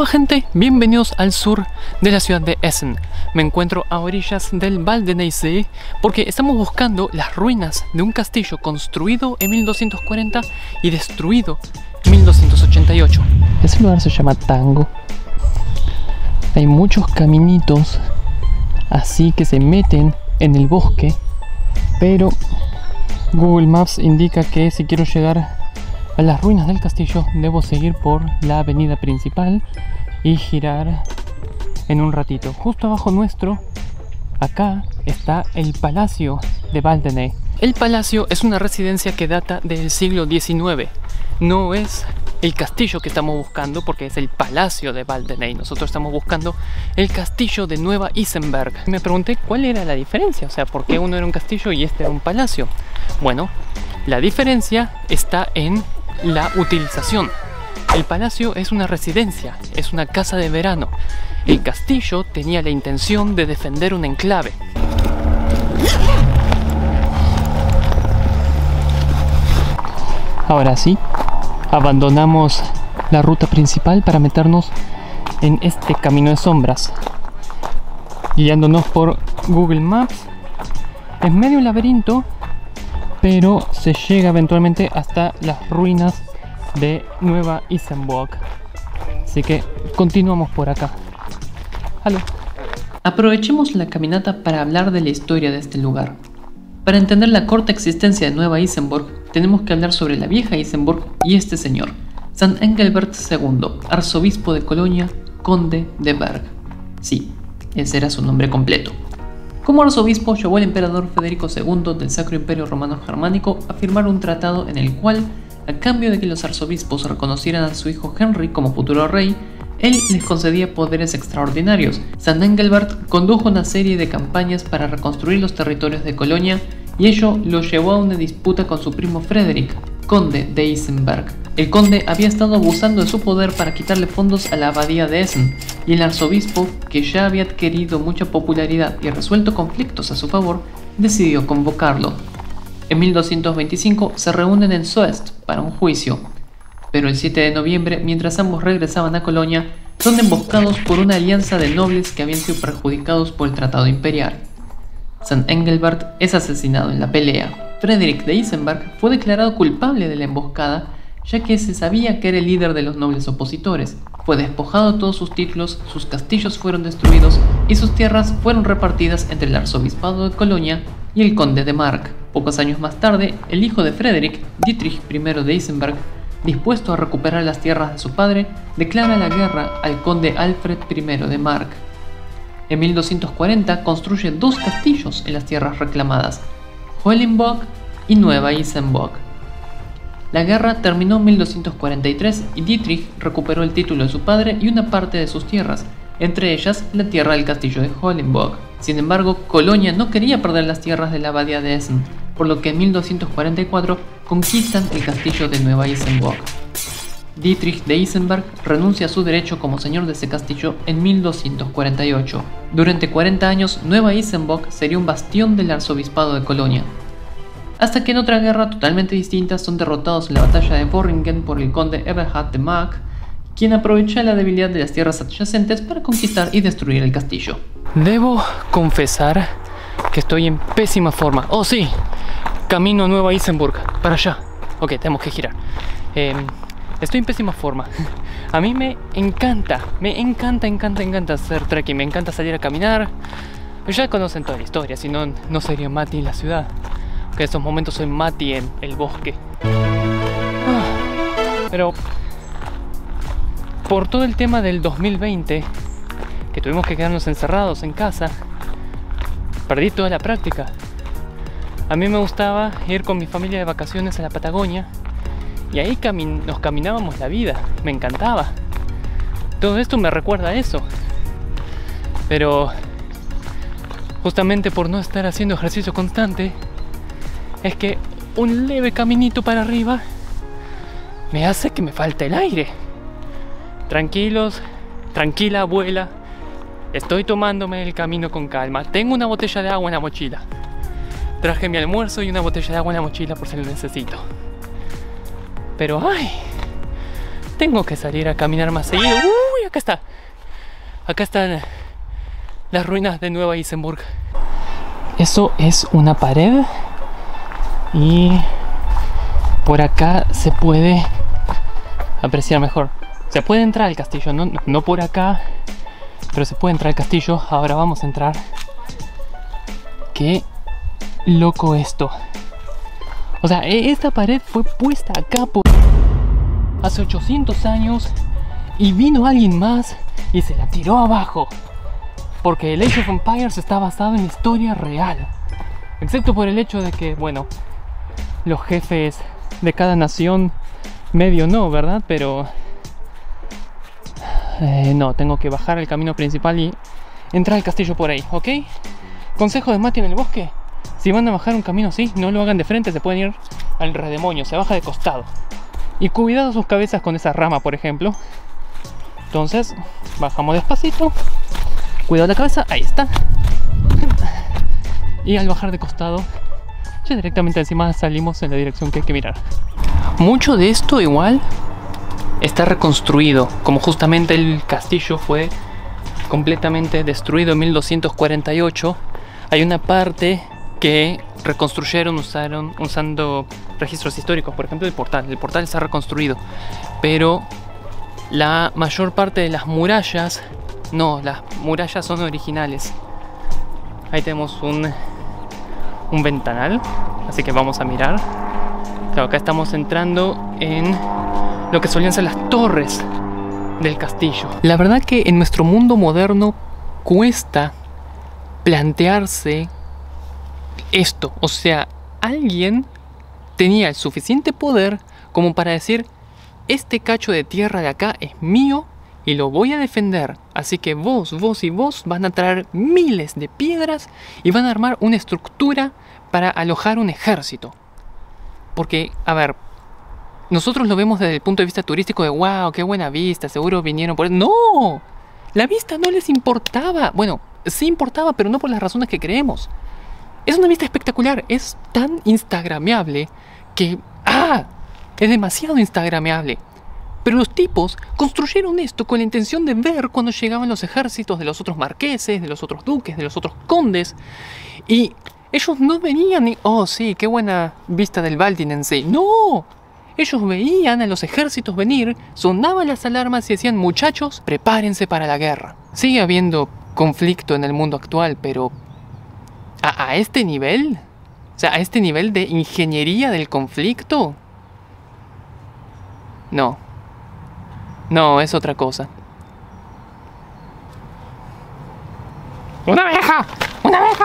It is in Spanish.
Hola gente, bienvenidos al sur de la ciudad de Essen. Me encuentro a orillas del Val de Neisse porque estamos buscando las ruinas de un castillo construido en 1240 y destruido en 1288. Ese lugar se llama Tango. Hay muchos caminitos así que se meten en el bosque, pero Google Maps indica que si quiero llegar las ruinas del castillo debo seguir por la avenida principal y girar en un ratito. Justo abajo nuestro, acá está el Palacio de Valdenay. El palacio es una residencia que data del siglo XIX. No es el castillo que estamos buscando porque es el palacio de Valdenay. Nosotros estamos buscando el castillo de Nueva Isenberg. Me pregunté cuál era la diferencia, o sea, por qué uno era un castillo y este era un palacio. Bueno, la diferencia está en la utilización. El palacio es una residencia, es una casa de verano. El castillo tenía la intención de defender un enclave. Ahora sí, abandonamos la ruta principal para meternos en este camino de sombras. Guiándonos por Google Maps. Es medio laberinto, pero se llega eventualmente hasta las ruinas de Nueva Isenburg. Así que continuamos por acá. Halo. Aprovechemos la caminata para hablar de la historia de este lugar. Para entender la corta existencia de Nueva Isenburg, tenemos que hablar sobre la vieja Isenburg y este señor, San Engelbert II, arzobispo de Colonia, conde de Berg. Sí, ese era su nombre completo. Como arzobispo llevó al emperador Federico II del Sacro Imperio Romano Germánico a firmar un tratado en el cual, a cambio de que los arzobispos reconocieran a su hijo Henry como futuro rey, él les concedía poderes extraordinarios. San Engelbert condujo una serie de campañas para reconstruir los territorios de Colonia y ello lo llevó a una disputa con su primo Frederick, conde de Isenberg. El conde había estado abusando de su poder para quitarle fondos a la abadía de Essen, y el arzobispo, que ya había adquirido mucha popularidad y resuelto conflictos a su favor, decidió convocarlo. En 1225 se reúnen en Soest para un juicio, pero el 7 de noviembre, mientras ambos regresaban a Colonia, son emboscados por una alianza de nobles que habían sido perjudicados por el Tratado Imperial. San Engelbert es asesinado en la pelea. Frederick de Isenberg fue declarado culpable de la emboscada ya que se sabía que era el líder de los nobles opositores. Fue despojado de todos sus títulos, sus castillos fueron destruidos y sus tierras fueron repartidas entre el arzobispado de Colonia y el conde de Mark. Pocos años más tarde, el hijo de Frederick, Dietrich I de Isenberg, dispuesto a recuperar las tierras de su padre, declara la guerra al conde Alfred I de Mark. En 1240 construye dos castillos en las tierras reclamadas, Hohenbock y Nueva Isenburg. La guerra terminó en 1243 y Dietrich recuperó el título de su padre y una parte de sus tierras, entre ellas la tierra del castillo de Hohenburg. Sin embargo, Colonia no quería perder las tierras de la abadía de Essen, por lo que en 1244 conquistan el castillo de Nueva Isenburg. Dietrich de Isenberg renuncia a su derecho como señor de ese castillo en 1248. Durante 40 años, Nueva Isenburg sería un bastión del arzobispado de Colonia, hasta que en otra guerra totalmente distinta son derrotados en la batalla de Borringen por el conde Eberhard de Mack, quien aprovecha la debilidad de las tierras adyacentes para conquistar y destruir el castillo. Debo confesar que estoy en pésima forma. Oh sí, camino a Nueva Isenburg, para allá. Ok, tenemos que girar. Em, estoy en pésima forma. A mí me encanta, me encanta, encanta, encanta hacer trekking, me encanta salir a caminar. Ya conocen toda la historia, si no, no sería Mati la ciudad que en estos momentos soy Mati en el bosque. Ah, pero por todo el tema del 2020, que tuvimos que quedarnos encerrados en casa, perdí toda la práctica. A mí me gustaba ir con mi familia de vacaciones a la Patagonia y ahí nos caminábamos la vida, me encantaba. Todo esto me recuerda a eso. Pero justamente por no estar haciendo ejercicio constante, es que un leve caminito para arriba me hace que me falte el aire. Tranquilos, tranquila abuela, estoy tomándome el camino con calma. Tengo una botella de agua en la mochila. Traje mi almuerzo y una botella de agua en la mochila por si lo necesito. Pero ay, tengo que salir a caminar más seguido. Uy, acá está. Acá están las ruinas de Nueva Isenburg. Eso es una pared y por acá se puede apreciar mejor. Se puede entrar al castillo, no, no por acá, pero se puede entrar al castillo. Ahora vamos a entrar. Qué loco esto. O sea, e, esta pared fue puesta acá por hace 800 años y vino alguien más y se la tiró abajo. Porque el Age of Empires está basado en historia real. Excepto por el hecho de que, bueno, los jefes de cada nación medio no, ¿verdad? Pero... Eh, no, tengo que bajar el camino principal y entrar al castillo por ahí, ¿ok? Consejo de Mati en el bosque. Si van a bajar un camino así, no lo hagan de frente, se pueden ir al redemonio, se baja de costado. Y cuidado sus cabezas con esa rama, por ejemplo. Entonces, bajamos despacito. Cuidado la cabeza, ahí está. Y al bajar de costado, directamente encima salimos en la dirección que hay que mirar. Mucho de esto igual está reconstruido, como justamente el castillo fue completamente destruido en 1248. Hay una parte que reconstruyeron usaron, usando registros históricos, por ejemplo el portal. El portal está reconstruido, pero la mayor parte de las murallas, no, las murallas son originales. Ahí tenemos un, un ventanal, así que vamos a mirar. Claro, acá estamos entrando en lo que solían ser las torres del castillo. La verdad que en nuestro mundo moderno cuesta plantearse esto. O sea, alguien tenía el suficiente poder como para decir, este cacho de tierra de acá es mío y lo voy a defender. Así que vos, vos y vos van a traer miles de piedras y van a armar una estructura para alojar un ejército. Porque, a ver, nosotros lo vemos desde el punto de vista turístico de, wow, qué buena vista, seguro vinieron por... No, la vista no les importaba. Bueno, sí importaba, pero no por las razones que creemos. Es una vista espectacular, es tan instagrameable que... ¡Ah! Es demasiado instagrameable. Pero los tipos construyeron esto con la intención de ver cuando llegaban los ejércitos de los otros marqueses, de los otros duques, de los otros condes. Y ellos no venían y... Oh, sí, qué buena vista del Valdinense. ¡No! Ellos veían a los ejércitos venir, sonaban las alarmas y decían, muchachos, prepárense para la guerra. Sigue habiendo conflicto en el mundo actual, pero ¿A, este nivel? O sea, a este nivel de ingeniería del conflicto. No. No, es otra cosa. ¡Una abeja! ¡Una abeja!